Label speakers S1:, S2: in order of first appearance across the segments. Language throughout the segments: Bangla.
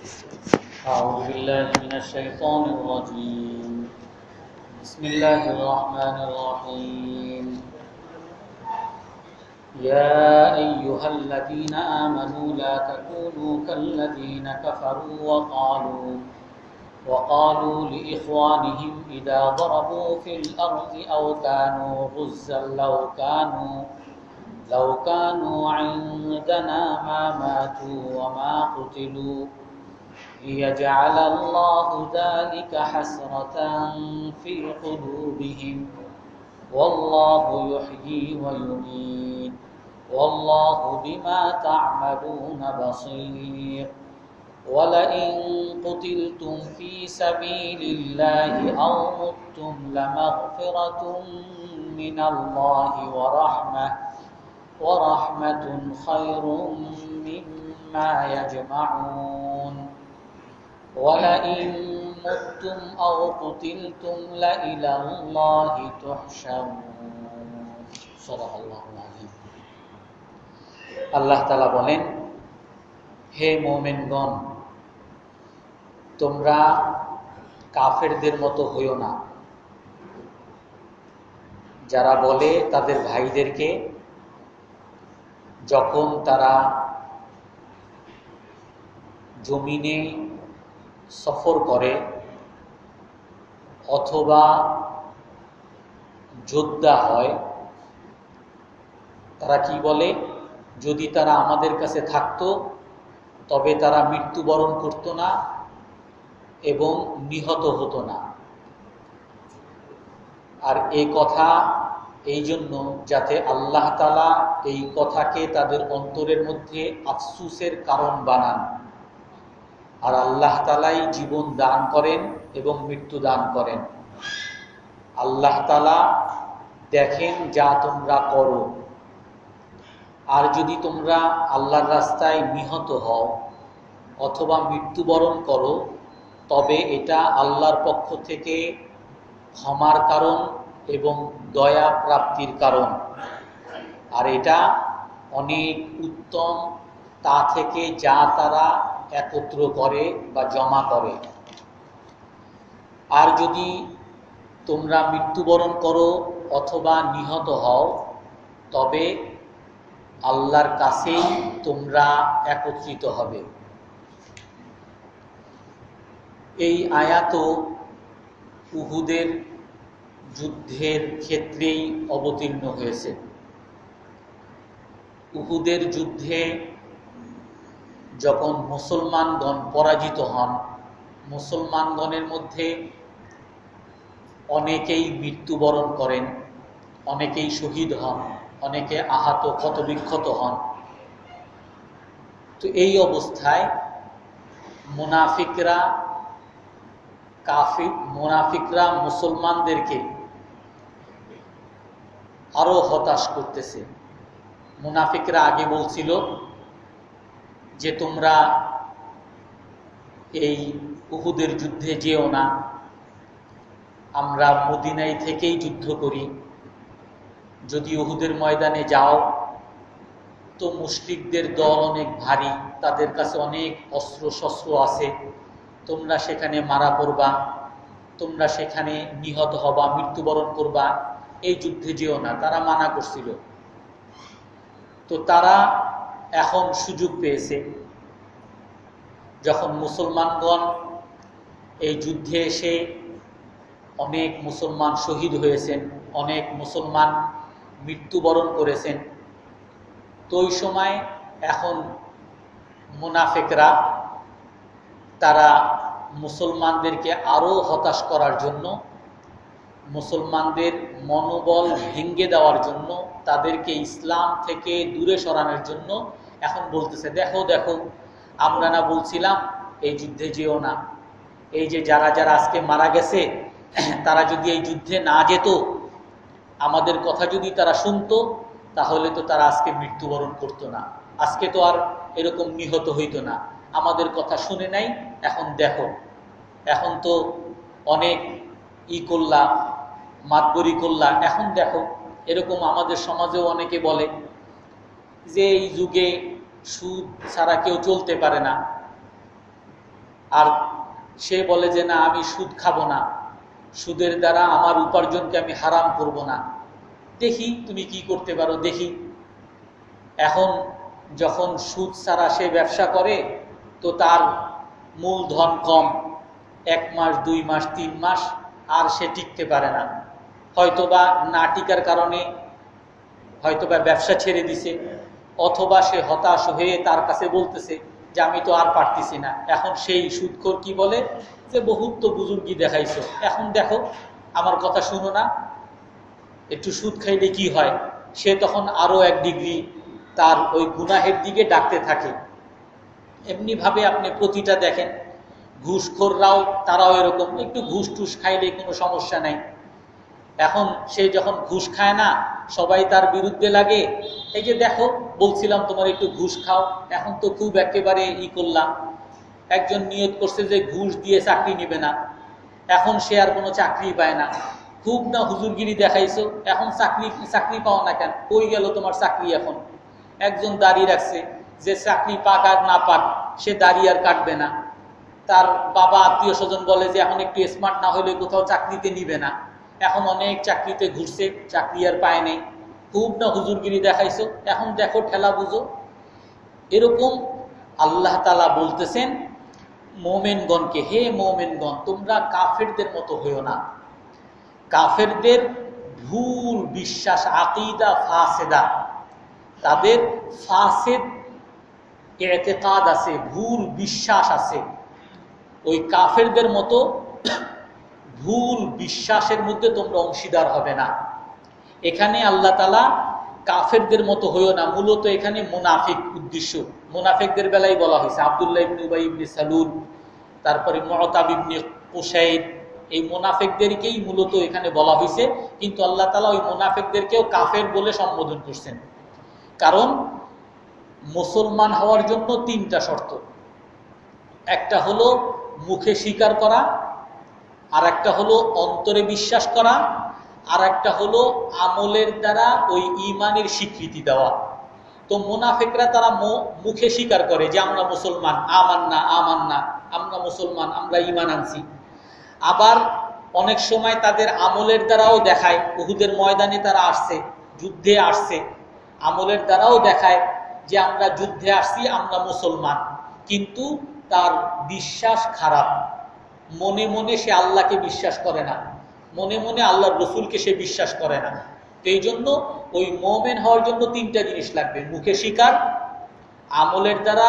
S1: أعوذ بالله من الشيطان الرجيم. بسم الله الرحمن الرحيم. يا أيها الذين آمنوا لا تكونوا كالذين كفروا وقالوا وقالوا لإخوانهم إذا ضربوا في الأرض أو كانوا غزا لو كانوا لو كانوا عندنا ما ماتوا وما قتلوا ليجعل الله ذلك حسرة في قلوبهم. والله يحيي ويميت. والله بما تعملون بصير. ولئن قتلتم في سبيل الله أو متم لمغفرة من الله ورحمة ورحمة خير مما يجمعون. ولئن متم أو قتلتم لإلى الله تحشرون صدق الله العظيم আল্লাহ তালা বলেন হে মোমেনগণ তোমরা কাফেরদের মতো হইও না যারা বলে তাদের ভাইদেরকে যখন তারা জমিনে সফর করে অথবা যোদ্ধা হয়, তারা কি বলে? যদি তারা আমাদের কাছে থাকতো, তবে তারা মৃত্যুবরণ করত না এবং নিহত হতো না। আর এই কথা এই জন্য যাতে আল্লাহ তালা এই কথাকে তাদের অন্তরের মধ্যে আফসুসের কারণ বানান। আর আল্লাহ তালাই জীবন দান করেন এবং মৃত্যু দান করেন। আল্লাহ তালা দেখেন যা তোমরা করো। আর যদি তোমরা আল্লাহর রাস্তায় নিহত হও অথবা মৃত্যুবরণ করো, তবে এটা আল্লাহর পক্ষ থেকে ক্ষমার কারণ এবং দয়া প্রাপ্তির কারণ। আর এটা অনেক উত্তম, তা থেকে যা তারা একত্র করে বা জমা করে। আর যদি তোমরা মৃত্যুবরণ করো অথবা নিহত হও, তবে আল্লাহর কাছেই তোমরা একত্রিত হবে। এই আয়াত উহুদের যুদ্ধের ক্ষেত্রেই অবতীর্ণ হয়েছে। উহুদের যুদ্ধে যখন মুসলমানগণ পরাজিত হন, মুসলমানগণের মধ্যে অনেকেই মৃত্যুবরণ করেন, অনেকেই শহীদ হন, অনেকে আহত, ক্ষতবিক্ষত হন। তো এই অবস্থায় মুনাফিকরা কাফির, মুনাফিকরা মুসলমানদেরকে আরও হতাশ করতেছে। মুনাফিকরা আগে বলছিল যে তোমরা এই উহুদের যুদ্ধে যেও না। আমরা মদিনাই থেকেই যুদ্ধ করি। যদি উহুদের ময়দানে যাও, তো মুসলিকদের দল অনেক ভারী, তাদের কাছে অনেক অস্ত্র শস্ত্র আছে। তোমরা সেখানে মারা পড়বা, তোমরা সেখানে নিহত হবা, মৃত্যুবরণ করবা, এই যুদ্ধে যেও না, তারা মানা করছিল। তো তারা এখন সুযোগ পেয়েছে। যখন মুসলমানগণ এই যুদ্ধে এসে অনেক মুসলমান শহীদ হয়েছেন, অনেক মুসলমান মৃত্যুবরণ করেছেন, তো ওই সময় এখন মুনাফেকরা তারা মুসলমানদেরকে আরও হতাশ করার জন্য, মুসলমানদের মনোবল ভেঙ্গে দেওয়ার জন্য, তাদেরকে ইসলাম থেকে দূরে সরানোর জন্য এখন বলতেছে, দেখো দেখো, আমরা না বলছিলাম, এই যুদ্ধে যেও না। এই যে যারা যারা আজকে মারা গেছে, তারা যদি এই যুদ্ধে না যেত, আমাদের কথা যদি তারা শুনতো, তাহলে তো তারা আজকে মৃত্যুবরণ করতো না। আজকে তো আর এরকম নিহত হইতো না। আমাদের কথা শুনে নাই, এখন দেখো। এখন তো অনেক ই করলা মাতবরি করলা এখন দেখো, এরকম আমাদের সমাজেও অনেকে বলে যে এই যুগে সুদ ছাড়া কেউ চলতে পারে না। আর সে বলে যে, না, আমি সুদ খাব না। সুদের দ্বারা আমার উপার্জনকে আমি হারাম করব না। দেখি তুমি কি করতে পারো, দেখি। এখন যখন সুদ ছাড়া সে ব্যবসা করে, তো তার মূলধন কম। এক মাস, দুই মাস, তিন মাস আর সে টিকতে পারে না। হয়তোবা না টিকার কারণে হয়তোবা ব্যবসা ছেড়ে দিছে। অথবা সে হতাশ হয়ে তার কাছে বলতেছে যে, আমি তো আর পারতেছি না। এখন সেই সুদখোর কি বলে? যে, বহুত তো বুজুর্গি দেখাইছো। এখন দেখো, আমার কথা শুনো না। একটু সুদ খাইলে কি হয়? সে তখন আরও এক ডিগ্রি তার ওই গুনাহের দিকে ডাকতে থাকে। এমনিভাবে আপনি প্রতিটা দেখেন, ঘুষখোররাও, তারাও এরকম। একটু ঘুষ টুস খাইলে কোনো সমস্যা নাই। এখন সে যখন ঘুষ খায় না, সবাই তার বিরুদ্ধে লাগে। এই যে দেখো, বলছিলাম তোমার একটু ঘুষ খাও, এখন তো খুব একেবারে ই করলাম। একজন নিয়ত করছে যে ঘুষ দিয়ে চাকরি নেবে না। এখন সে আর কোনো চাকরি পায় না। খুব না হুজুরগিরি দেখাইছো, এখন চাকরি চাকরি পাও না কেন? কই গেল তোমার চাকরি এখন? একজন দাঁড়িয়ে রাখছে, যে চাকরি পাক আর না পাক, সে দাঁড়িয়ে আর কাটবে না। তার বাবা আত্মীয় স্বজন বলে যে, এখন একটু স্মার্ট না হলে কোথাও চাকরিতে নিবে না। এখন অনেক চাকরিতে ঘুরছে, চাকরি আর পায় নেই। খুব না হুজুরগিরি দেখাইছো? এখন দেখো, ঠেলা বুঝো। এরকম আল্লাহ তালা বলতেছেন, মোমেনগণকে, হে মোমেনগণ, তোমরা কাফেরদের মতো হইও না। কাফেরদের ভুল বিশ্বাস, আকিদা ফাসেদা। তাদের ফাসেদ এতেকাদ আছে, ভুল বিশ্বাস আছে। ওই কাফেরদের মতো ভুল বিশ্বাসের মধ্যে তোমরা অংশীদার হবে না। এখানে আল্লাহ তালা কাফেরদের মতো হইও না। মূলত এখানে মুনাফিক উদ্দেশ্য। মুনাফিকদের বেলায় বলা হয়েছে, আবদুল্লাহ ইবনে উবাই ইবনে সালুল তারপরে মহতাব ইবনে কুসাইদ, এই মোনাফেকদেরকেই মূলত এখানে বলা হয়েছে। কিন্তু আল্লাহ তালা ওই মোনাফেকদেরকেও কাফের বলে সম্বোধন করছেন। কারণ মুসলমান হওয়ার জন্য তিনটা শর্ত। একটা হলো মুখে স্বীকার করা আর একটা হলো অন্তরে বিশ্বাস করা আর একটা হলো আমলের দ্বারা ওই ইমানের স্বীকৃতি দেওয়া। তো মোনাফেকরা তারা মুখে স্বীকার করে যে আমরা মুসলমান আমান না আমান না আমরা মুসলমান, আমরা ইমান আনছি। আবার অনেক সময় তাদের আমলের দ্বারাও দেখায়, উহুদের ময়দানে তারা আসছে, যুদ্ধে আসছে। আমলের দ্বারাও দেখায় যে আমরা যুদ্ধে আসছি, আমরা মুসলমান। কিন্তু তার বিশ্বাস খারাপ। মনে মনে সে আল্লাহকে বিশ্বাস করে না। মনে মনে আল্লাহর রসুলকে সে বিশ্বাস করে না। এই জন্য ওই মোমেন হওয়ার জন্য তিনটা জিনিস লাগবে। মুখে শিকার, আমলের দ্বারা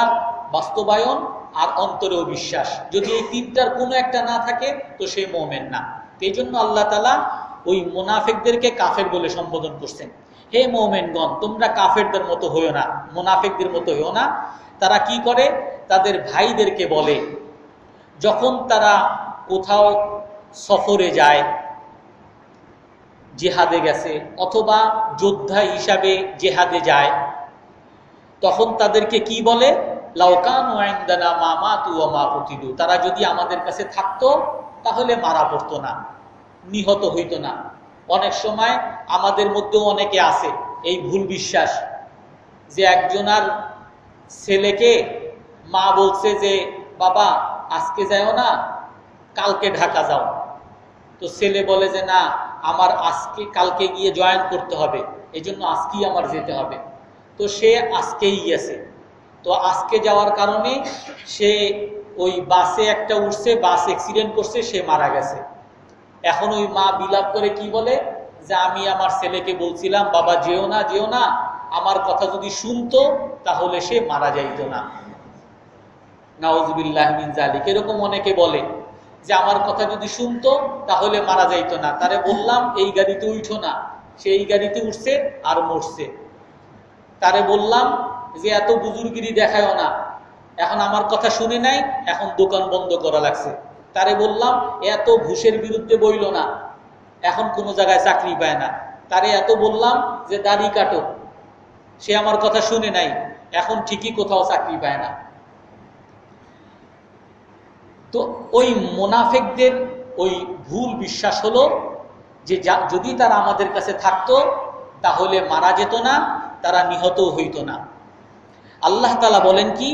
S1: বাস্তবায়ন আর অন্তরেও বিশ্বাস। যদি এই তিনটার কোনো একটা না থাকে, তো সে মোমেন না। এই জন্য আল্লাহ তালা ওই মোনাফেকদেরকে কাফের বলে সম্বোধন করছেন। হে মোমেনগণ, তোমরা কাফেরদের মতো হইও না, মোনাফেকদের মতো হইও না। তারা কি করে? তাদের ভাইদেরকে বলে যখন তারা কোথাও সফরে যায়, জেহাদে গেছে অথবা যোদ্ধা হিসাবে জেহাদে যায়, তখন তাদেরকে কি বলে? লাউকান ওয়াইন্দানা মামা তু মা প্রতিদু তারা যদি আমাদের কাছে থাকতো, তাহলে মারা পড়তো না, নিহত হইতো না। অনেক সময় আমাদের মধ্যেও অনেকে আছে, এই ভুল বিশ্বাস, যে একজনার ছেলেকে মা বলছে যে, বাবা আজকে যাও না, কালকে ঢাকা যাও। তো ছেলে বলে যে, না, আমার আজকে, কালকে গিয়ে জয়েন করতে হবে। এই জন্য আজকেই আমার যেতে হবে। তো সে আজকেই গেছে তো আজকে যাওয়ার কারণে সে ওই বাসে একটা উঠছে, বাস অ্যাক্সিডেন্ট করছে, সে মারা গেছে। এখন ওই মা বিলাপ করে কি বলে? যে, আমি আমার ছেলেকে বলছিলাম, বাবা, যেও না যেও না। আমার কথা যদি শুনতো, তাহলে সে মারা যাইত না। নাওজবিল্লাহ জালিক এরকম অনেকে বলে যে, আমার কথা যদি শুনতো, তাহলে মারা যাইতো না। তারে বললাম, এই গাড়িতে উঠো না। সে এই গাড়িতে উঠছে আর মরছে। তারে বললাম যে, এত বুজুর্গিরি দেখায়ও না। এখন আমার কথা শুনে নাই, এখন দোকান বন্ধ করা লাগছে। তারে বললাম, এত ঘুষের বিরুদ্ধে বইল না। এখন কোনো জায়গায় চাকরি পায় না। তারে এত বললাম যে, দাড়ি কাটো। সে আমার কথা শুনে নাই। এখন ঠিকই কোথাও চাকরি পায় না। তো ওই মোনাফেকদের ওই ভুল বিশ্বাস হলো যে যদি তারা আমাদের কাছে থাকতো, তাহলে মারা যেত না, তারা নিহত হইত না। আল্লাহ তালা বলেন কি?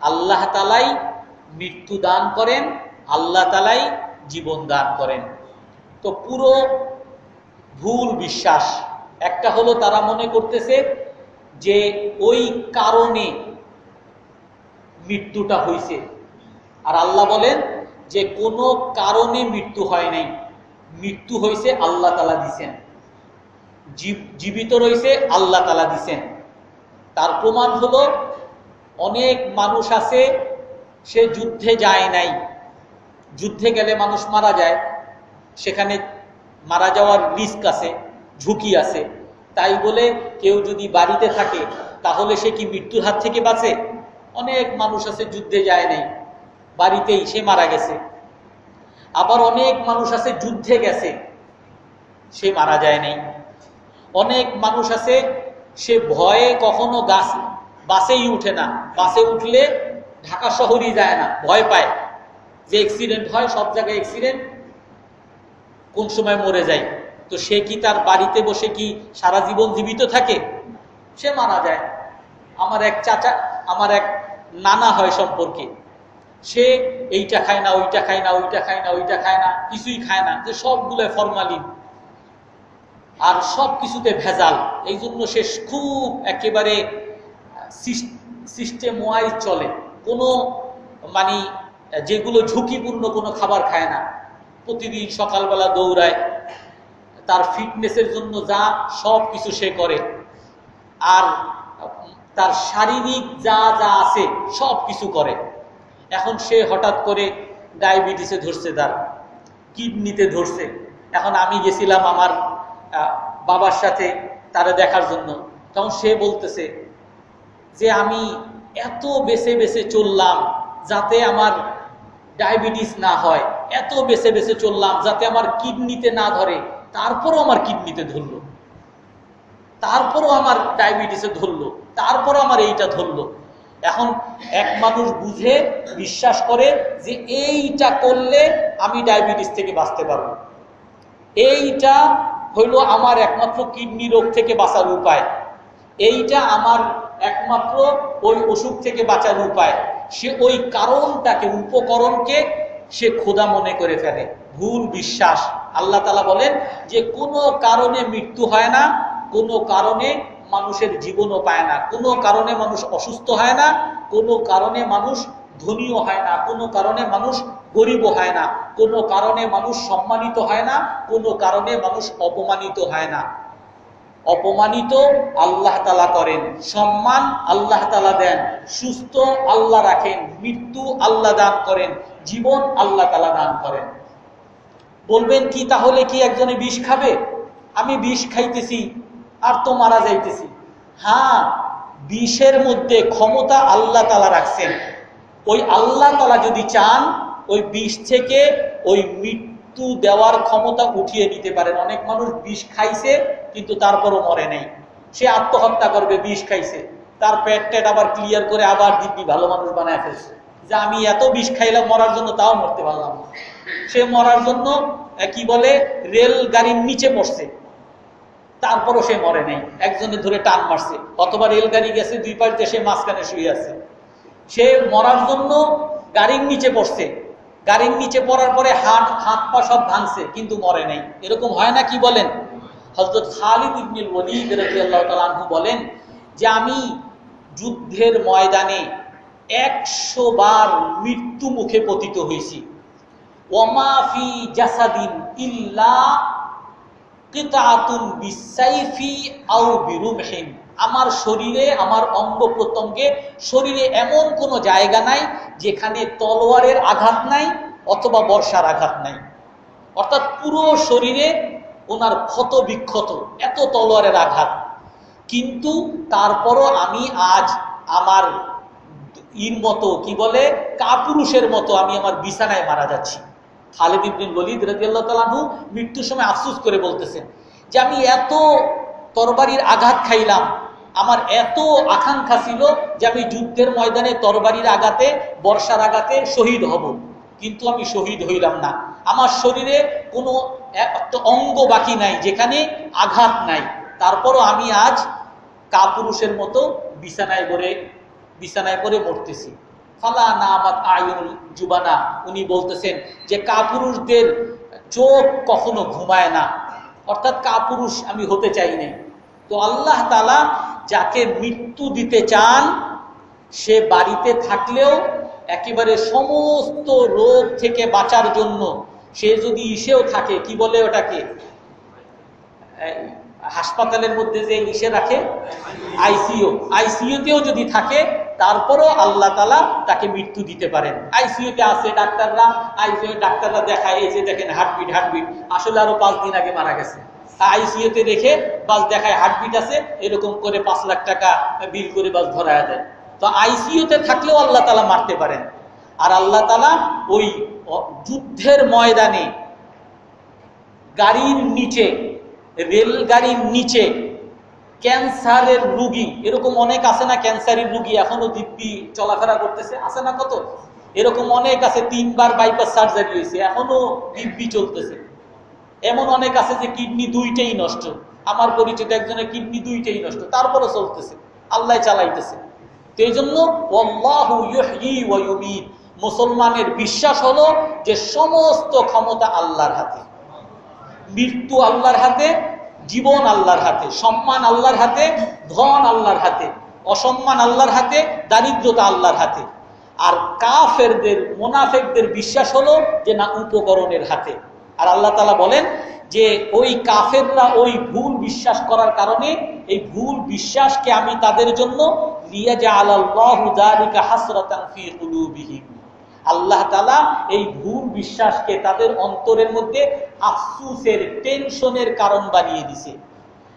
S1: আল্লাহ তালাই মৃত্যু দান করেন, আল্লাহ তালাই জীবন দান করেন। তো পুরো ভুল বিশ্বাস। একটা হলো তারা মনে করতেছে যে ওই কারণে মৃত্যুটা হয়েছে আর আল্লাহ বলেন যে কোনো কারণে মৃত্যু হয় নাই। মৃত্যু হয়েছে আল্লাহ তালা দিছেন। জীবিত রয়েছে আল্লাহ তালা দিছেন। তার প্রমাণ হলো অনেক মানুষ আছে, সে যুদ্ধে যায় নাই। যুদ্ধে গেলে মানুষ মারা যায়। সেখানে মারা যাওয়ার রিস্ক আছে, ঝুঁকি আছে। তাই বলে কেউ যদি বাড়িতে থাকে, তাহলে সে কি মৃত্যুর হাত থেকে বাঁচে? অনেক মানুষ আছে, যুদ্ধে যায় নাই। বাড়িতেই সে মারা গেছে। আবার অনেক মানুষ আছে, যুদ্ধে গেছে। সে মারা যায় নাই। অনেক মানুষ আছে, সে ভয়ে কখনো গাছ, বাসেই উঠে না। বাসে উঠলে ঢাকা শহরই যায় না, ভয় পায়। যে অ্যাক্সিডেন্ট হয়, সব জায়গায় অ্যাক্সিডেন্ট কোন সময় মরে যায়। তো সে কি তার বাড়িতে বসে কি সারা জীবন জীবিত থাকে? সে মারা যায়। আমার এক চাচা আমার এক নানা হয় সম্পর্কে। সে এইটা খায় না, ওইটা খায় না, ওইটা খায় না, ওইটা খায় না, কিছুই খায় না, যে সবগুলো ফরমালিন আর সব কিছুতে ভেজাল। এই জন্য সে খুব একেবারে সিস্টেম ওয়াইজ চলে। কোনো মানে যেগুলো ঝুঁকিপূর্ণ কোনো খাবার খায় না। প্রতিদিন সকালবেলা দৌড়ায়। তার ফিটনেসের জন্য যা সব কিছু সে করে। আর তার শারীরিক যা যা আছে, সব কিছু করে। এখন সে হঠাৎ করে ডায়াবেটিসে ধরছে তার, কিডনিতে ধরছে। এখন আমি গেছিলাম আমার বাবার সাথে তারা দেখার জন্য। তখন সে বলতেছে যে, আমি এত বেছে বেছে চললাম যাতে আমার ডায়াবেটিস না হয়। এত বেছে বেছে চললাম যাতে আমার কিডনিতে না ধরে। তারপরও আমার কিডনিতে ধরলো। তারপরও আমার ডায়াবেটিসে ধরলো। তারপরও আমার এইটা ধরলো। এখন এক মানুষ বুঝে, বিশ্বাস করে যে এইটা করলে আমি ডায়াবেটিস থেকে বাঁচতে পারব। এইটা হইল আমার একমাত্র কিডনি রোগ থেকে বাঁচার উপায়। এইটা আমার একমাত্র ওই অসুখ থেকে বাঁচার উপায়। সে ওই কারণটাকে, উপকরণকে সে খোদা মনে করে ফেলে। ভুল বিশ্বাস। আল্লাহ তালা বলেন যে কোনো কারণে মৃত্যু হয় না, কোনো কারণে মানুষের জীবনও পায় না। কোনো কারণে মানুষ অসুস্থ হয় না, কোনো কারণে মানুষ ধনীও হয় না, কোনো কারণে মানুষ গরিবও হয় না, কোনো কারণে মানুষ সম্মানিত হয় না, কোনো কারণে মানুষ অপমানিত হয় না। অপমানিত আল্লাহ তালা করেন, সম্মান আল্লাহ তালা দেন, সুস্থ আল্লাহ রাখেন, মৃত্যু আল্লাহ দান করেন, জীবন আল্লাহ তালা দান করেন। বলবেন কি তাহলে কি একজনে বিষ খাবে? আমি বিষ খাইতেছি আর তো মারা যাইতেছি। হ্যাঁ বিষের মধ্যে ক্ষমতা আল্লাহ তালা রাখছেন। ওই আল্লাহ তালা যদি চান, ওই বিষ থেকে ওই মৃত্যু দেওয়ার ক্ষমতা উঠিয়ে নিতে পারেন। অনেক মানুষ বিষ খাইছে, কিন্তু তারপরও মরে নেই। সে আত্মহত্যা করবে, বিষ খাইছে। তার পেট টেট আবার ক্লিয়ার করে আবার দিব্যি ভালো মানুষ বানায় ফেলছে। যে আমি এত বিষ খাইলাম, মরার জন্য তাও মরতে পারলাম না। সে মরার জন্য কি বলে রেল গাড়ির নিচে পড়ছে তারপরও সে মরে নেই। একজনে ধরে টান মারছে। অথবা রেলগাড়ি গেছে, দুই পাশ দেশে মাঝখানে শুয়ে আছে। সে মরার জন্য গাড়ির নিচে পড়ছে। গাড়ির নিচে পড়ার পরে হাত হাত পা সব ভাঙছে, কিন্তু মরে নেই। এরকম হয় না কি বলেন? হজরত খালিদ ইবনুল ওলিদ রাদিয়াল্লাহু তাআলা বলেন যে, আমি যুদ্ধের ময়দানে একশো বার মৃত্যু মুখে পতিত হয়েছি। ওমাফি জাসাদিন ইল্লা আমার শরীরে, আমার অঙ্গ প্রত্যঙ্গে শরীরে এমন কোনো জায়গা নাই যেখানে তলোয়ারের আঘাত নাই অথবা বর্ষার আঘাত নাই। অর্থাৎ পুরো শরীরে ওনার ক্ষত বিক্ষত, এত তলোয়ারের আঘাত। কিন্তু তারপরও আমি আজ আমার ইর মতো, কি বলে, কাপুরুষের মতো আমি আমার বিছানায় মারা যাচ্ছি। খালেদ ইবনিন বলিদ রাজিয়াল্লাহ তালাহু মৃত্যুর সময় আফসুস করে বলতেছেন যে আমি এত তরবারির আঘাত খাইলাম, আমার এত আকাঙ্ক্ষা ছিল যে আমি যুদ্ধের ময়দানে তরবারির আঘাতে, বর্ষার আঘাতে শহীদ হব। কিন্তু আমি শহীদ হইলাম না। আমার শরীরে কোনো একটা অঙ্গ বাকি নাই, যেখানে আঘাত নাই। তারপরও আমি আজ কাপুরুষের মতো বিছানায় পরে বিছানায় পরে মরতেছি। ফালা নামাত আয়ুল জুবানা। উনি বলতেছেন যে কাপুরুষদের চোখ কখনো ঘুমায় না। অর্থাৎ কাপুরুষ আমি হতে চাই নাই। তো আল্লাহ তালা যাকে মৃত্যু দিতে চান, সে বাড়িতে থাকলেও একেবারে সমস্ত রোগ থেকে বাঁচার জন্য সে যদি ইসেও থাকে, কি বলে ওটাকে? হাসপাতালের মধ্যে যে ইসে রাখে আইসিও আইসিইউতেও যদি থাকে তারপরও আল্লাহ তালা তাকে মৃত্যু দিতে পারেন। আইসিইউতে আছে ডাক্তাররা আইসিইউ ডাক্তাররা দেখায়, এই যে দেখেন হার্টবিট হার্টবিট আসলে আরও পাঁচ দিন আগে মারা গেছে। আইসিইউতে রেখে বাস দেখায় হার্টবিট আছে, এরকম করে পাঁচ লাখ টাকা বিল করে বাস ধরায় দেয়। তো আইসিইউতে থাকলেও আল্লাহ তালা মারতে পারেন। আর আল্লাহ তালা ওই যুদ্ধের ময়দানে গাড়ির নিচে, রেলগাড়ির নিচে ক্যান্সারের রুগী, এরকম অনেক আছে না ক্যান্সারের রুগী এখনও দিব্যি চলাফেরা করতেছে? আছে না কত? এরকম অনেক আছে, তিনবার বাইপাস সার্জারি হয়েছে, এখনও দিব্যি চলতেছে। এমন অনেক আছে যে কিডনি দুইটাই নষ্ট। আমার পরিচিত একজনের কিডনি দুইটাই নষ্ট তারপরে চলতেছে, আল্লাহ চালাইতেছে। তো এই জন্য মুসলমানের বিশ্বাস হলো যে সমস্ত ক্ষমতা আল্লাহর হাতে। মৃত্যু আল্লাহর হাতে জীবন আল্লাহর হাতে, সম্মান আল্লাহর হাতে, ধন আল্লাহর হাতে, অসম্মান আল্লাহর হাতে, দারিদ্রতা আল্লাহর হাতে। আর কাফেরদের, মোনাফেকদের বিশ্বাস হলো যে না উপকরণের হাতে। আর আল্লাহ তালা বলেন যে ওই কাফেররা ওই ভুল বিশ্বাস করার কারণে এই ভুল বিশ্বাসকে আমি তাদের জন্য যে আল্লাহ হাসরাতান ফি আল্লাহ তালা এই ভুল বিশ্বাসকে তাদের অন্তরের মধ্যে আফসুসের, টেনশনের কারণ বানিয়ে দিছে।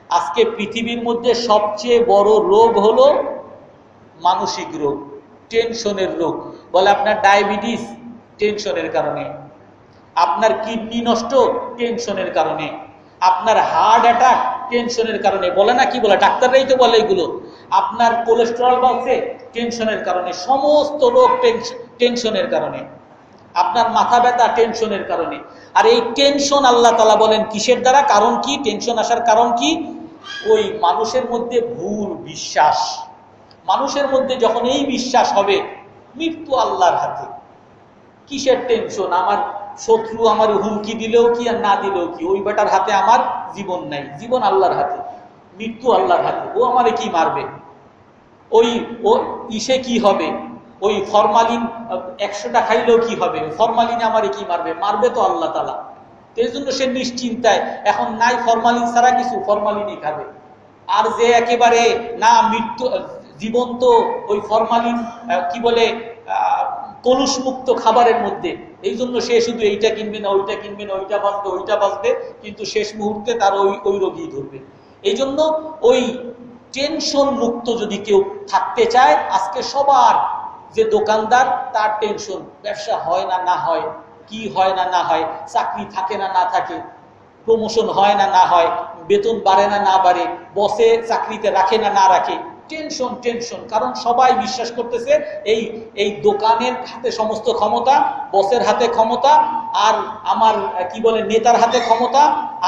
S1: আজকে পৃথিবীর মধ্যে সবচেয়ে বড় রোগ হলো মানসিক রোগ, টেনশনের রোগ। বলে আপনার ডায়াবেটিস টেনশনের কারণে, আপনার কিডনি নষ্ট টেনশনের কারণে, আপনার হার্ট অ্যাটাক টেনশনের কারণে। বলে না কি বলে? ডাক্তাররাই তো বলে এগুলো। আপনার কোলেস্টেরল বাড়ছে টেনশনের কারণে। সমস্ত রোগ টেনশনের কারণে। আপনার মাথা ব্যথা টেনশনের কারণে। আর এই টেনশন আল্লাহ তালা বলেন, কিসের দ্বারা? কারণ কি? টেনশন আসার কারণ কি? ওই মানুষের মধ্যে ভুল বিশ্বাস। মানুষের মধ্যে যখন এই বিশ্বাস হবে, মৃত্যু আল্লাহর হাতে। কিসের টেনশন আমার শত্রু আমার হুমকি দিলেও কি আর না দিলেও কি? ওই বেটার হাতে আমার জীবন নাই। জীবন আল্লাহর হাতে। মৃত্যু আল্লাহর হাতে। ও আমারে কি মারবে? ওই, ও ইসে কি হবে? ওই ফরমালিন, একশোটা খাইলেও কি হবে? ফরমালিনে আমারে কি মারবে? মারবে তো আল্লাহ তালা এই জন্য সে নিশ্চিন্তায়, এখন নাই ফরমালিন ছাড়া কিছু, ফরমালিনই খাবে। আর যে একেবারে, না, মৃত্যু, জীবন্ত ওই ফরমালিন কি বলে কলুষমুক্ত খাবারের মধ্যে, এই জন্য সে শুধু এইটা কিনবে না, ওইটা কিনবে না, ওইটা বাঁচবে ওইটা বাঁচবে, কিন্তু শেষ মুহূর্তে তার ওই ওই রোগী ধরবে। এই জন্য ওই টেনশন মুক্ত যদি কেউ থাকতে চায়, আজকে সবার যে দোকানদার, তার টেনশন ব্যবসা হয় না না হয়, কি হয় না না হয়, চাকরি থাকে না না থাকে প্রমোশন হয় না না হয়, বেতন বাড়ে না না বাড়ে, বসে চাকরিতে রাখে না না রাখে টেনশন টেনশন কারণ সবাই বিশ্বাস করতেছে এই এই দোকানের হাতে সমস্ত ক্ষমতা, বসের হাতে ক্ষমতা, আর আমার, কি বলে, নেতার হাতে ক্ষমতা,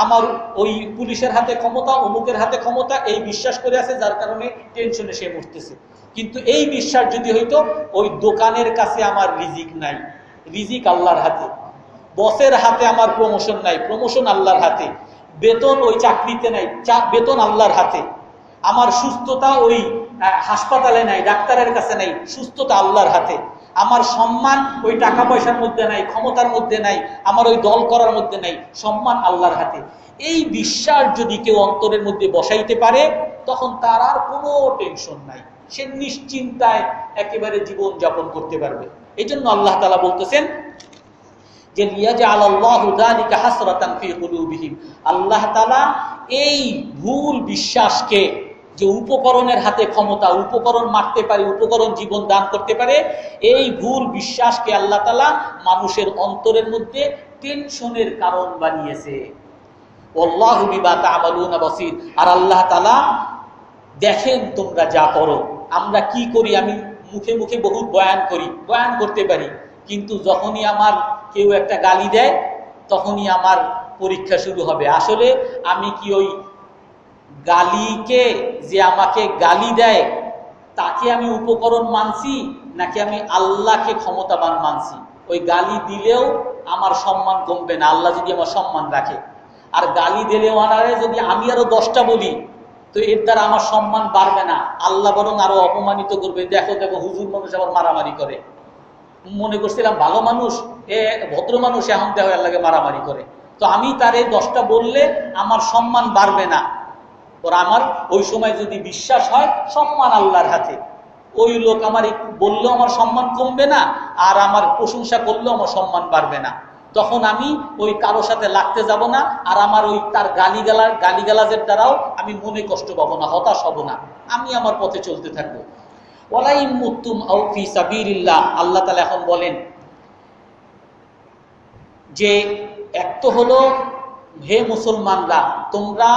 S1: আমার ওই পুলিশের হাতে ক্ষমতা, অমুকের হাতে ক্ষমতা, এই বিশ্বাস করে আছে, যার কারণে টেনশনে সে মরতেছে। কিন্তু এই বিশ্বাস যদি হইতো, ওই দোকানের কাছে আমার রিজিক নাই। রিজিক আল্লাহর হাতে। বসের হাতে আমার প্রমোশন নাই প্রমোশন আল্লাহর হাতে। বেতন ওই চাকরিতে নাই বেতন আল্লাহর হাতে। আমার সুস্থতা ওই হাসপাতালে নাই, ডাক্তারের কাছে নাই, সুস্থতা আল্লাহর হাতে। আমার সম্মান ওই টাকা পয়সার মধ্যে নাই, ক্ষমতার মধ্যে নাই, আমার ওই দল করার মধ্যে নাই, সম্মান আল্লাহর হাতে। এই বিশ্বাস যদি কেউ অন্তরের মধ্যে বসাইতে পারে, তখন তার আর কোনো টেনশন নাই। সে নিশ্চিন্তায় একেবারে জীবন যাপন করতে পারবে। এই জন্য আল্লাহ তালা বলতেছেন যে আল্লাহ তালা এই ভুল বিশ্বাসকে যে উপকরণের হাতে ক্ষমতা, উপকরণ মারতে পারে, উপকরণ জীবন দান করতে পারে, এই ভুল বিশ্বাসকে আল্লাহ তালা মানুষের অন্তরের মধ্যে টেনশনের কারণ বানিয়েছে। আর আল্লাহ তালা দেখেন তোমরা যা করো। আমরা কি করি? আমি মুখে মুখে বহু বয়ান করি, বয়ান করতে পারি। কিন্তু যখনই আমার কেউ একটা গালি দেয়, তখনই আমার পরীক্ষা শুরু হবে। আসলে আমি কি ওই গালিকে যে আমাকে গালি দেয়, তাকে আমি উপকরণ মানছি, নাকি আমি আল্লাহকে ক্ষমতাবান মানছি? ওই গালি দিলেও আমার সম্মান কমবে না। আল্লাহ যদি আমার সম্মান রাখে। আর গালি দিলেও আনারে যদি আমি আরও দশটা বলি তো এর দ্বারা আমার সম্মান বাড়বে না। আল্লাহ বরং আরও অপমানিত করবে। দেখো দেখো, হুজুর মানুষ আবার মারামারি করে। মনে করছিলাম, ভালো মানুষ, এ ভদ্র মানুষ, এখন দেখো আল্লাহকে মারামারি করে। তো আমি তার এই দশটা বললে আমার সম্মান বাড়বে না। ওর আমার, ওই সময় যদি বিশ্বাস হয়, সম্মান আল্লাহর হাতে। ওই লোক আমার বললেও আমার সম্মান কমবে না, আর আমার প্রশংসা করলেও আমার সম্মান বাড়বে না। তখন আমি ওই কারও সাথে লাগতে যাব না, আর আমার ওই তার গালিগালার গালিগালাজের দ্বারাও আমি মনে কষ্ট পাবো না, হতাশ হব না। আমি আমার পথে চলতে থাকব। ওয়ালাইম মুত্তুম আউফি সাবিরিল্লাহ আল্লাহ তালা এখন বলেন যে, এক তো হলো, হে মুসলমানরা, তোমরা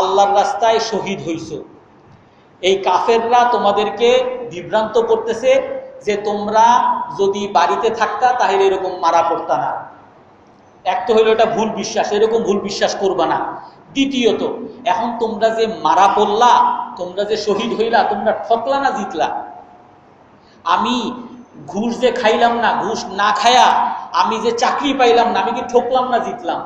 S1: আল্লাহর রাস্তায় শহীদ হইছ। এই কাফেররা তোমাদেরকে বিভ্রান্ত করতেছে যে, তোমরা যদি বাড়িতে থাকতা তাহলে এরকম মারা পড়তা না। এক তো হইল এটা ভুল বিশ্বাস, এরকম ভুল বিশ্বাস করবা না। দ্বিতীয়ত, এখন তোমরা যে মারা পড়লা, তোমরা যে শহীদ হইলা, তোমরা ঠকলা না জিতলা? আমি ঘুষ যে খাইলাম না, ঘুষ না খায়া আমি যে চাকরি পাইলাম না, আমি কি ঠকলাম না, জিতলাম?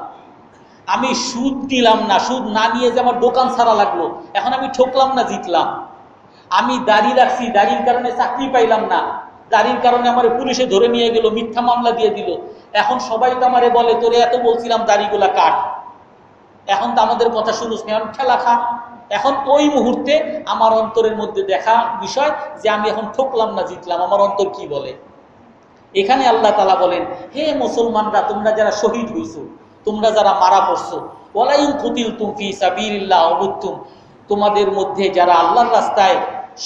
S1: আমি সুদ দিলাম না, সুদ না নিয়ে যে আমার দোকান ছাড়া লাগল, এখন আমি ঠকলাম না, জিতলাম। আমি দাড়ি রাখছি, দাড়ির কারণে চাকরি পাইলাম না। দাড়ির কারণে আমার পুলিশে ধরে নিয়ে গেল, মিথ্যা মামলা দিয়ে দিল। এখন সবাই তো আমারে বলে, তোরে এত বলছিলাম দাড়িগুলা কাট। এখন তো আমাদের কথা শুনুস এখন খেলা খা। এখন ওই মুহূর্তে আমার অন্তরের মধ্যে দেখা বিষয় যে আমি এখন ঠকলাম না, জিতলাম। আমার অন্তর কি বলে? এখানে আল্লাহ তালা বলেন, হে মুসলমানরা, তোমরা যারা শহীদ হইছো, তোমরা যারা মারা পড়ছো ওলাইম কুতিল তুম ফি সাবিরিল্লাহ অবুত্তুম তোমাদের মধ্যে যারা আল্লাহর রাস্তায়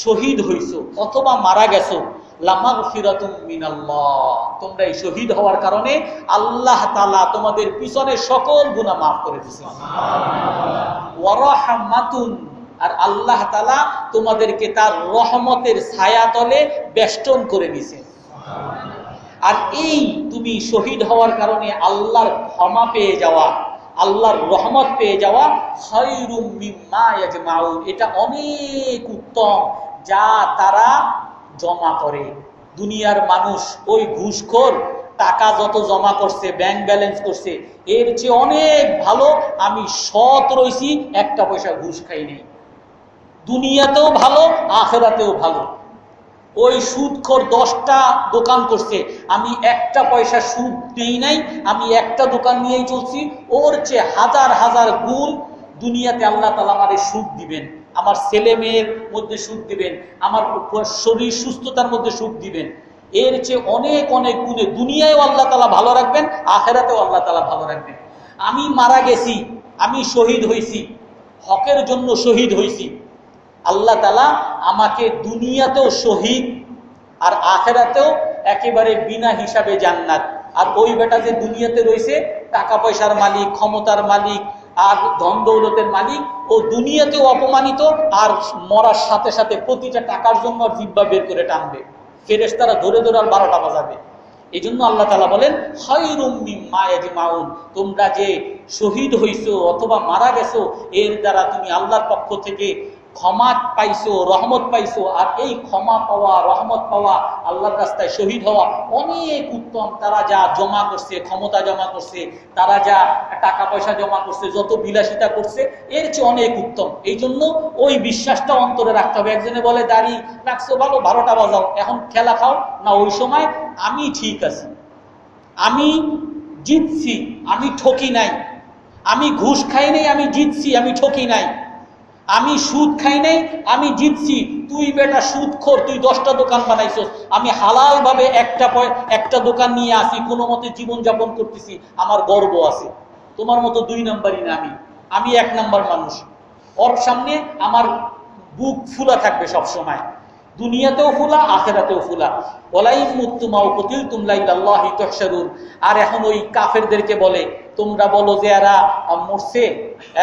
S1: শহীদ হইছো অথবা মারা গেছো তোমরা এই শহীদ হওয়ার কারণে আল্লাহ তালা তোমাদের পিছনে সকল গুণা মাফ করে দিছে আর আল্লাহ তালা তোমাদেরকে তার রহমতের ছায়া তলে বেষ্টন করে নিছে আর এই তুমি শহীদ হওয়ার কারণে আল্লাহর ক্ষমা পেয়ে যাওয়া আল্লাহর রহমত পেয়ে যাওয়া এটা অনেক উত্তম যা তারা জমা করে। দুনিয়ার মানুষ ওই ঘুষখোর, টাকা যত জমা করছে ব্যাংক ব্যালেন্স করছে, এর চেয়ে অনেক ভালো আমি সৎ রয়েছি একটা পয়সা ঘুষ খাই নেই। দুনিয়াতেও ভালো, আখেরাতেও ভালো। ওই সুদখোর দশটা দোকান করছে, আমি একটা পয়সা সুদ নেই নাই, আমি একটা দোকান নিয়েই চলছি, ওর চেয়ে হাজার হাজার গুণ দুনিয়াতে আল্লাহ তালা আমাদের সুদ দিবেন। আমার ছেলে মেয়ের মধ্যে সুখ দিবেন, আমার শরীর সুস্থতার মধ্যে সুখ দিবেন। এর চেয়ে অনেক অনেক গুণে দুনিয়ায় আল্লাহ তালা ভালো রাখবেন, আখেরাতেও আল্লাহ তালা ভালো রাখবেন। আমি মারা গেছি, আমি শহীদ হয়েছি, হকের জন্য শহীদ হয়েছি। আল্লাহ তালা আমাকে দুনিয়াতেও শহীদ আর আখেরাতেও একেবারে বিনা হিসাবে জান্নাত। আর ওই বেটা যে দুনিয়াতে রয়েছে, টাকা পয়সার মালিক, ক্ষমতার মালিক আর ধন দৌলতের মালিক ও দুনিয়াতেও অপমানিত আর মরার সাথে সাথে প্রতিটা টাকার জন্য জিব্বা বের করে টানবে। ফেরেস তারা ধরে ধরে আর বারোটা বাজাবে। এই জন্য আল্লাহ তালা বলেন মাউন তোমরা যে শহীদ হইছো অথবা মারা গেছো, এর দ্বারা তুমি আল্লাহর পক্ষ থেকে ক্ষমা পাইছো, রহমত পাইছো, আর এই ক্ষমা পাওয়া, রহমত পাওয়া আল্লাহর রাস্তায় শহীদ হওয়া অনেক উত্তম। তারা যা জমা করছে, ক্ষমতা জমা করছে, তারা যা টাকা পয়সা জমা করছে, যত বিলাসিতা করছে, এর চেয়ে অনেক উত্তম। এই জন্য ওই বিশ্বাসটা অন্তরে রাখতে হবে। একজনে বলে, দাঁড়ি রাখছো, ভালো, বারোটা বাজাও, এখন খেলা খাও। না, ওই সময় আমি ঠিক আছি। আমি জিতছি, আমি ঠকি নাই। আমি ঘুষ খাই নাই, আমি জিতছি, আমি ঠকি নাই। আমি সুদ খাই নাই, আমি জিতছি। তুই বেটা সুদ খোর, তুই দশটা দোকান বানাইছ আমি হালাল ভাবে একটা একটা দোকান নিয়ে আসি, কোনো মতে জীবনযাপন করতেছি। আমার গর্ব আছে। তোমার মতো দুই নাম্বারই না আমি। আমি এক নাম্বার মানুষ। ওর সামনে আমার বুক ফুলা থাকবে সব সময় দুনিয়াতেও ফুলা, আখেরাতেও ফুলা। ওলাই মুক্তুমাও কতিল তুমলাই আল্লাহ আর এখন ওই কাফেরদেরকে বলে, তোমরা বলো যে এরা মরছে,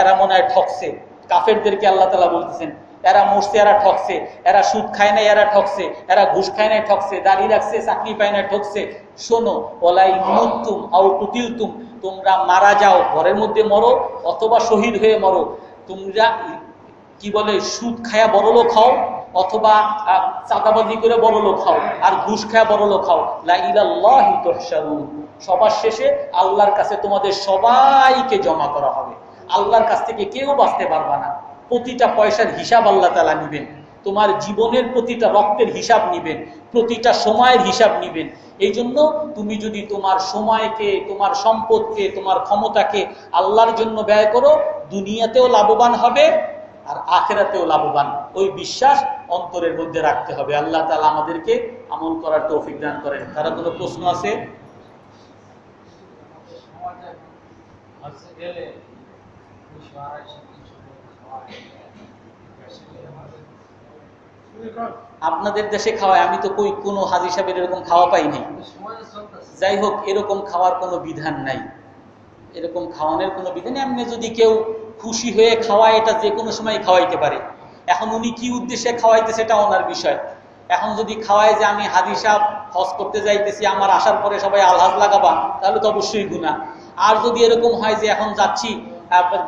S1: এরা মনে হয় ঠকছে। কাফেরদেরকে আল্লাহ তালা বলতেছেন, এরা মরছে, এরা ঠকছে, এরা সুদ খায় নাই, এরা ঠকছে, এরা ঘুষ খায় নাই, ঠকছে, দাড়ি রাখছে, চাকরি পায় না ঠকছে। শোনো, ওলাই মুতুম আউ কুতিলতুম, তোমরা মারা যাও, ঘরের মধ্যে মরো অথবা শহীদ হয়ে মরো। তোমরা কি বলে, সুদ খায়া বড় লোক হও অথবা চাঁদাবাজি করে বড় লোক খাও আর ঘুষ খায় বড় লোক খাও লা ইলাল্লাহি তুহশারুন। সবার শেষে আল্লাহর কাছে তোমাদের সবাইকে জমা করা হবে। আল্লাহর কাছ থেকে কেউ বাঁচতে পারবা না। প্রতিটা পয়সার হিসাব আল্লাহ তালা নিবেন। তোমার জীবনের প্রতিটা রক্তের হিসাব নিবেন। প্রতিটা সময়ের হিসাব নিবেন। এই জন্য তুমি যদি তোমার সময়কে, তোমার সম্পদকে, তোমার ক্ষমতাকে আল্লাহর জন্য ব্যয় করো, দুনিয়াতেও লাভবান হবে আর আখেরাতেও লাভবান। ওই বিশ্বাস অন্তরের মধ্যে রাখতে হবে। আল্লাহ তালা আমাদেরকে আমল করার তৌফিক দান করেন। তারা কোনো প্রশ্ন আছে
S2: হজে গেলে দুশো আড়াইশো তিনশো খাওয়া
S1: আপনাদের দেশে খাওয়ায়, আমি তো কই কোনো হাজি সাহেবের এরকম খাওয়া পাই নাই। যাই হোক, এরকম খাওয়ার কোনো বিধান নাই। এরকম খাওয়ানোর কোনো বিধান। এমনি যদি কেউ খুশি হয়ে খাওয়ায়, এটা যে কোনো সময় খাওয়াইতে পারে। এখন উনি কি উদ্দেশ্যে খাওয়াইতে, সেটা ওনার বিষয়। এখন যদি খাওয়ায় যে আমি হাজি সাহেব হজ করতে যাইতেছি, আমার আসার পরে সবাই আলহাজ লাগাবা, তাহলে তো অবশ্যই গুণা আর যদি এরকম হয় যে এখন যাচ্ছি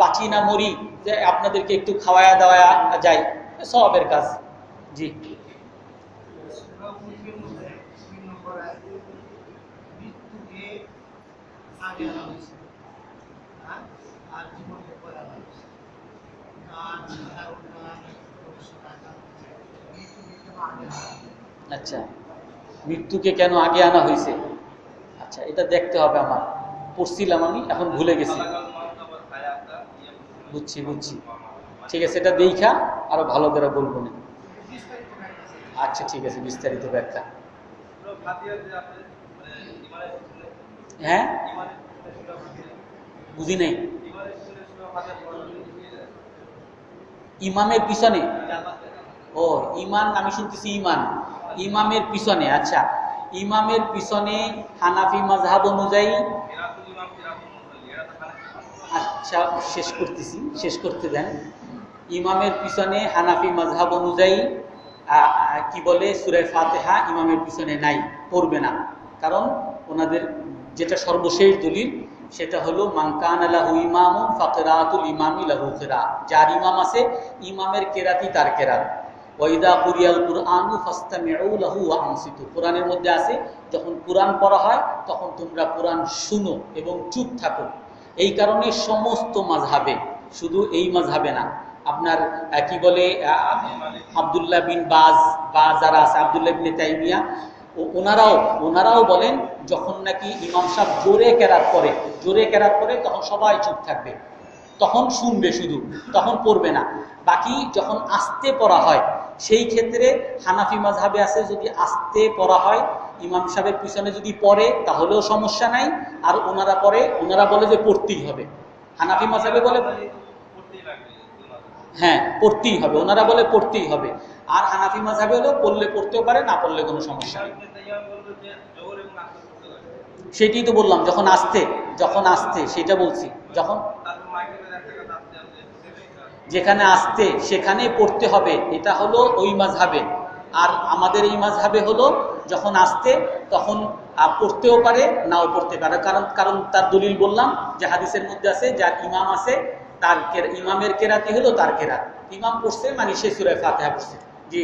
S1: বাঁচি না, মরি, যে আপনাদেরকে একটু খাওয়ায়া দেওয়া যায়, সবের কাজ। জি? আচ্ছা। মৃত্যুকে কেন আগে আনা হয়েছে? আচ্ছা এটা দেখতে হবে আমার। পড়ছিলাম আমি, এখন ভুলে গেছি। বুঝছি বুঝছি। ঠিক আছে, এটা দেখা আরও ভালো করে বলব না। আচ্ছা ঠিক আছে, বিস্তারিত ব্যাখ্যা। হ্যাঁ? বুঝি নাই। ইমামের পিছনে? ও, ইমান, আমি শুনতেছি ইমান। ইমামের পিছনে আচ্ছা। ইমামের পিছনে হানাফি মাজহাব অনুযায়ী আচ্ছা শেষ করতেছি, শেষ করতে দেন। ইমামের পিছনে হানাফি মাজহাব অনুযায়ী কি বলে, সুরে ফাতেহা ইমামের পিছনে নাই, পড়বে না। কারণ ওনাদের যেটা সর্বশেষ দলিল, সেটা হলো মাংকান আলাহু ইমাম ফাকরাতুল ইমামি লাহু কেরা। যার ইমাম আছে, ইমামের কেরাতি তার কেরাত। ওয়াইদা কুরিয়াল কুরআনু ফাস্তামিউ লাহু ওয়া কোরআনের মধ্যে আছে, যখন কোরআন পড়া হয়, তখন তোমরা কোরআন শুনো এবং চুপ থাকো। এই কারণে সমস্ত মাঝহাবে শুধু এই মাঝহাবে না, আপনার কি বলে আব্দুল্লাহ বিন বাজ বা যারা আছে, আবদুল্লাহ বিন তাইমিয়া ওনারাও ওনারাও বলেন, যখন নাকি ইমাম সাহেব জোরে কেরাত করে, জোরে কেরাত করে, তখন সবাই চুপ থাকবে। তখন শুনবে শুধু, তখন পড়বে না। বাকি যখন আস্তে পড়া হয়, সেই ক্ষেত্রে হানাফি মাঝহাবে আছে যদি আস্তে পড়া হয় ইমাম সাহেবের পিছনে যদি পড়ে, তাহলেও সমস্যা নাই। আর ওনারা পড়ে, ওনারা বলে যে পড়তেই হবে। হানাফি মাঝহাবে বলে হ্যাঁ পড়তেই হবে। ওনারা বলে পড়তেই হবে। আর হানাফি মাঝহাবে হলেও পড়লে পড়তেও পারে, না পড়লে কোনো সমস্যা নেই। সেটাই তো বললাম, যখন আসতে যখন আসতে, সেটা বলছি। যখন যেখানে আসতে সেখানে পড়তে হবে। এটা হলো ওই মাঝহাবে আর আমাদের এই মাঝহাবে হলো যখন আসতে, তখন পড়তেও পারে, নাও পড়তে পারে। কারণ কারণ তার দলিল বললাম যে হাদিসের মধ্যে আছে, যার ইমাম আছে, তার ইমামের কেরাতি হলো? তার কেরাত ইমাম পড়ছে মানে সে সুরে ফাতেহা পড়ছে। জি।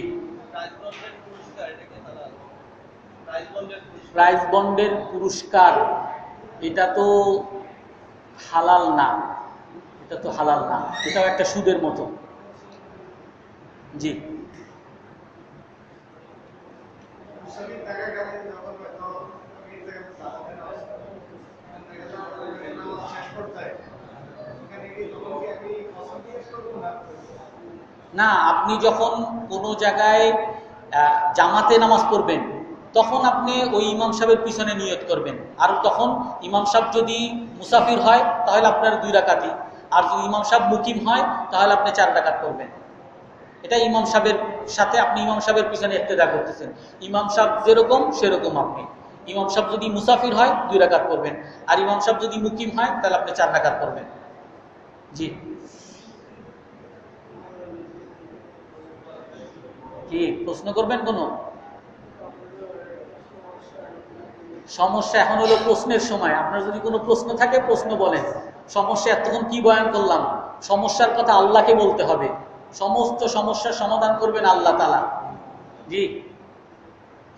S1: প্রাইজ বন্ডের পুরস্কার, এটা তো হালাল না। এটা তো হালাল না। এটাও একটা সুদের মতো। জি
S3: শরীর টাকা কামাই যখন হয়তো এই জায়গায় সালাতে নামাজ পড়ে, নামাজ শেষ করতে হয়। এখানে কি তখন কি আমি কসম দিয়ে করব না?
S1: আপনি যখন কোনো জায়গায় জামাতে নামাজ পড়বেন, তখন আপনি ওই ইমাম সাহেবের পিছনে নিয়ত করবেন আর তখন ইমাম সাহেব যদি মুসাফির হয়, তাহলে আপনার দুই রাকাতি আর যদি ইমাম সাহেব মুকিম হয়, তাহলে আপনি চার রাকাত করবেন এটা ইমাম সাহেবের সাথে আপনি ইমাম সাহেবের পিছনে ইক্তেদা করতেছেন। ইমাম সাহেব যেরকম, সেরকম আপনি। ইমাম সাহেব যদি মুসাফির হয়, দুই রাকাত করবেন আর ইমাম সাহেব যদি মুকিম হয়, তাহলে আপনি চার রাকাত করবেন জি। কি, প্রশ্ন করবেন কোনো? সমস্যা এখন হলো প্রশ্নের সময়। আপনার যদি কোনো প্রশ্ন থাকে, প্রশ্ন বলেন। সমস্যা এতক্ষণ কি বয়ান করলাম? সমস্যার কথা আল্লাহকে বলতে হবে। সমস্ত সমস্যার সমাধান করবেন আল্লাহ তালা জি।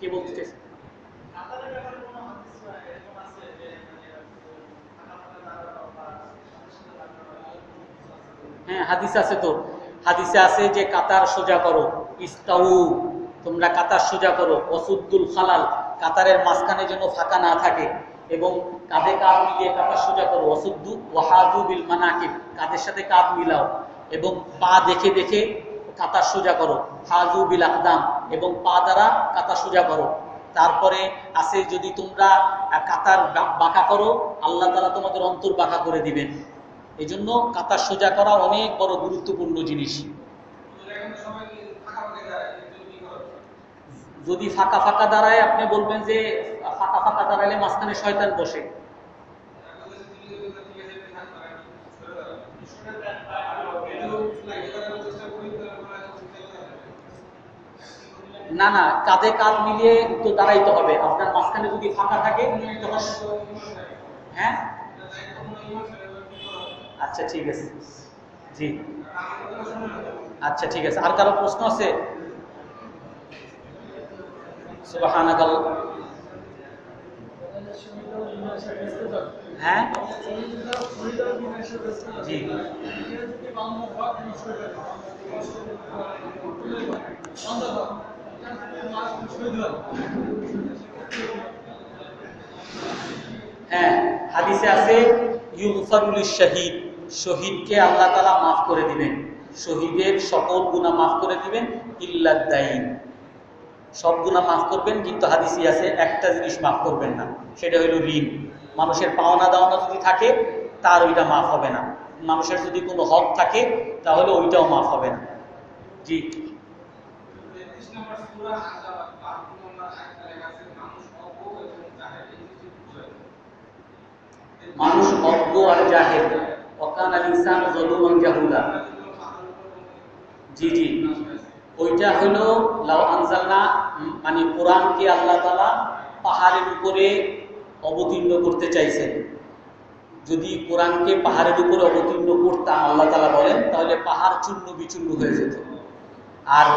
S1: কি বলতে
S3: মানে
S1: হ্যাঁ হাদিস আছে তো। হাদিসে আছে যে কাতার সোজা করো ইস্তাউ। তোমরা কাতার সোজা করো অসুদ্দুল খালাল। কাতারের মাঝখানে যেন ফাঁকা না থাকে এবং কাঁধে কাঁধ মিলিয়ে কাতার সোজা করো অসুদ্দু ওয়াহাদু বিল মানাকিব। কাঁধের সাথে কাঁধ মিলাও। এবং পা দেখে দেখে কাতার সোজা করো। হাজু বিল আকদাম এবং পা দ্বারা কাতার সোজা করো। তারপরে আছে যদি তোমরা কাতার বাঁকা করো, আল্লাহ তালা তোমাদের অন্তর বাঁকা করে দিবেন। এই জন্য কাতার সোজা করা অনেক বড় গুরুত্বপূর্ণ জিনিস। যদি ফাঁকা ফাঁকা দাঁড়ায়, আপনি বলবেন যে ফাঁকা ফাঁকা দাঁড়ালে মাঝখানে শয়তান বসে। না না, কাঁধে কাঁধ মিলিয়ে তো দাঁড়াইতে হবে। আপনার মাঝখানে যদি ফাঁকা থাকে তখন হ্যাঁ? আচ্ছা ঠিক আছে। জি। আচ্ছা ঠিক আছে। আর কারও প্রশ্ন আছে? হ্যাঁ? হ্যাঁ হাদিসে আছে, ইউগফারুল শহীদ শহীদকে আল্লাহ তালা মাফ করে দিবেন। শহীদের সকল গুণা মাফ করে দিবেন ইল্লাদ্দাইন সব গুণা মাফ করবেন, কিন্তু হাদিসি আছে, একটা জিনিস মাফ করবেন না, সেটা হলো ঋণ। মানুষের পাওনা দাওনা যদি থাকে, তার ওইটা মাফ হবে না। মানুষের যদি কোনো হক থাকে, তাহলে ওইটাও মাফ হবে না। জি। মানুষ অজ্ঞ আর জাহেল অকান আল ইনসান জাহুলা। জি জি। ওইটা হলো লাউ আনজালনা মানে কোরআনকে আল্লাহ তালা পাহাড়ের উপরে অবতীর্ণ করতে চাইছেন। যদি কোরআনকে পাহাড়ের উপরে অবতীর্ণ করতাম, আল্লাহ তালা বলেন, তাহলে পাহাড় চূর্ণ বিচূর্ণ হয়ে যেত। আর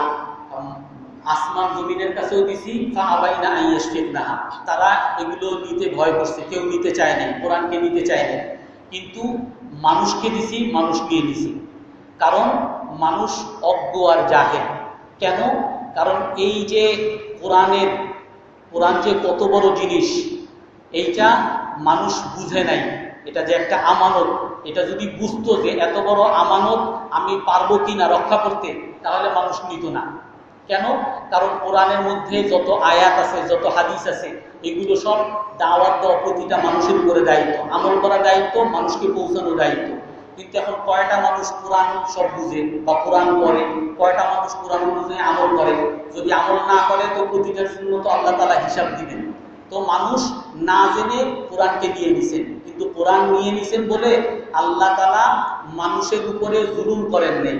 S1: আসমান জমিনের কাছেও দিছি আইয়াশফিকনাহা তারা এগুলো নিতে ভয় করছে, কেউ নিতে চায় না কোরআনকে নিতে চায় না কিন্তু মানুষকে দিছি, মানুষ নিয়ে দিছি কারণ মানুষ অজ্ঞ আর জাহেল। কেন? কারণ এই যে কোরআনের, কোরআন যে কত বড় জিনিস, এইটা মানুষ বুঝে নাই। এটা যে একটা আমানত। এটা যদি বুঝতো যে এত বড় আমানত আমি পারব কিনা রক্ষা করতে, তাহলে মানুষ নিত না। কেন? কারণ কোরআনের মধ্যে যত আয়াত আছে, যত হাদিস আছে, এগুলো সব দাওয়াত দেওয়া প্রতিটা মানুষের উপরে দায়িত্ব। আমল করা দায়িত্ব, মানুষকে পৌঁছানোর দায়িত্ব। কিন্তু এখন কয়টা মানুষ কোরআন সব বুঝে বা কোরআন করে কয়টা মানুষ কোরআন বুঝে, আমল করে? যদি আমল না করে, তো প্রতিটার জন্য তো আল্লাহ তালা হিসাব দিবেন। তো মানুষ না জেনে কোরআনকে দিয়ে নিছেন। কিন্তু কোরআন নিয়ে নিছেন বলে আল্লাহ তালা মানুষের উপরে জুলুম করেন নেই।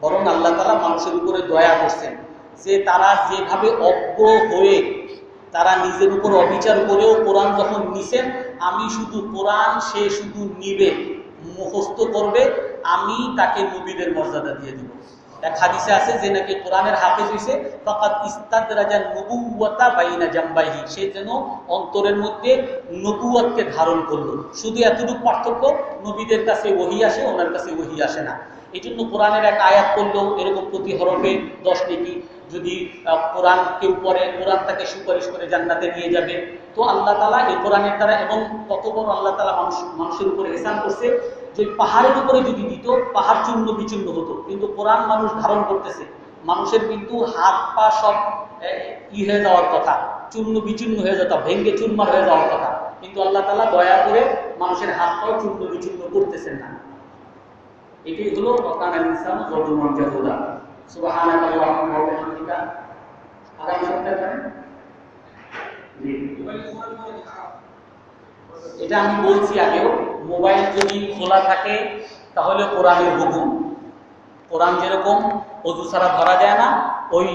S1: বরং আল্লাহ তালা মানুষের উপরে দয়া করছেন। যে তারা যেভাবে অজ্ঞ হয়ে তারা নিজের উপর অবিচার করেও কোরআন যখন নিছেন, আমি শুধু কোরআন সে শুধু নিবে, মুখস্থ করবে, আমি তাকে নবীদের মর্যাদা দিয়ে দিব। এক হাদিসে আছে যে নাকি কোরআনের হাফেজ হইছে ফাকাত ইস্তাদ রাজান নবুয়াতা বাইনা জাম্বাইহি সে যেন অন্তরের মধ্যে নবুয়াতকে ধারণ করল। শুধু এতটুকু পার্থক্য, নবীদের কাছে ওহি আসে, ওনার কাছে ওহি আসে না। এই জন্য কোরআনের এক আয়াত করলেও এরকম প্রতি হরফে দশ নেকি যদি কোরআন কেউ পড়ে, কোরআন তাকে সুপারিশ করে জান্নাতে নিয়ে যাবে। তো আল্লাহ তালা এই কোরআনের দ্বারা এবং কত বড় আল্লাহ তালা মানুষ, মানুষের উপরে এসান করছে যে পাহাড়ের উপরে যদি দিত, পাহাড় চূর্ণ বিচূর্ণ হতো। কিন্তু কোরআন মানুষ ধারণ করতেছে, মানুষের কিন্তু হাত, পা সব ই হয়ে যাওয়ার কথা। চূর্ণ বিচূর্ণ হয়ে যেত ভেঙ্গে চুরমার হয়ে যাওয়ার কথা। কিন্তু আল্লাহ তালা দয়া করে মানুষের হাত, পাও চূর্ণ বিচূর্ণ করতেছেন না। এটি হলো আল ইনসান জলুমান জাহুলা এটা আমি বলছি আগেও, মোবাইল যদি খোলা থাকে, তাহলে কোরআনের হুকুম। কোরআন যেরকম, অজু ছাড়া ধরা যায় না, ওই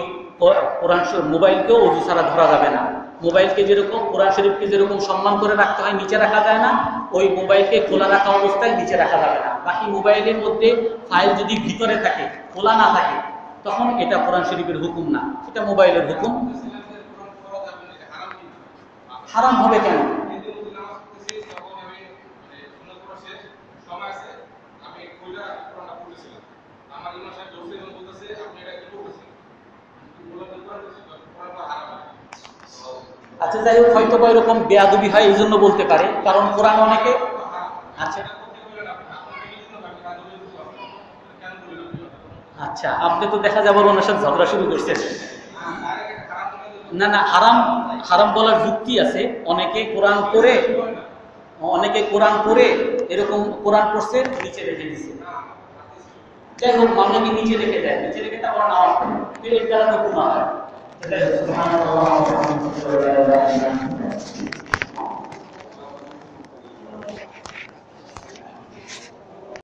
S1: কোরআন মোবাইলকেও অজু ছাড়া ধরা যাবে না। মোবাইলকে যেরকম, কোরআন শরীফকে যেরকম সম্মান করে রাখতে হয়, নিচে রাখা যায় না, ওই মোবাইলকে খোলা রাখা অবস্থায় নিচে রাখা যাবে না। বাকি মোবাইলের মধ্যে ফাইল যদি ভিতরে থাকে, খোলা না থাকে তখন এটা কোরআন শরীফের হুকুম না, এটা মোবাইলের হুকুম। হারাম হবে কেন? আচ্ছা যাই হোক হয়তো বা এরকম বেয়াদবি হয়, এই জন্য বলতে পারে, কারণ কোরআন অনেকে আচ্ছা আচ্ছা আপনি তো দেখা যাবার ওনার সাথে ঝগড়া শুরু করছেন। না না, হারাম হারাম বলার যুক্তি আছে। অনেকে কোরআন করে অনেকে কোরআন করে এরকম কোরআন পড়ছে, নিচে রেখে দিচ্ছে যাই হোক, মামলাকে নিচে রেখে দেয়। নিচে রেখে এর দ্বারা তো হয়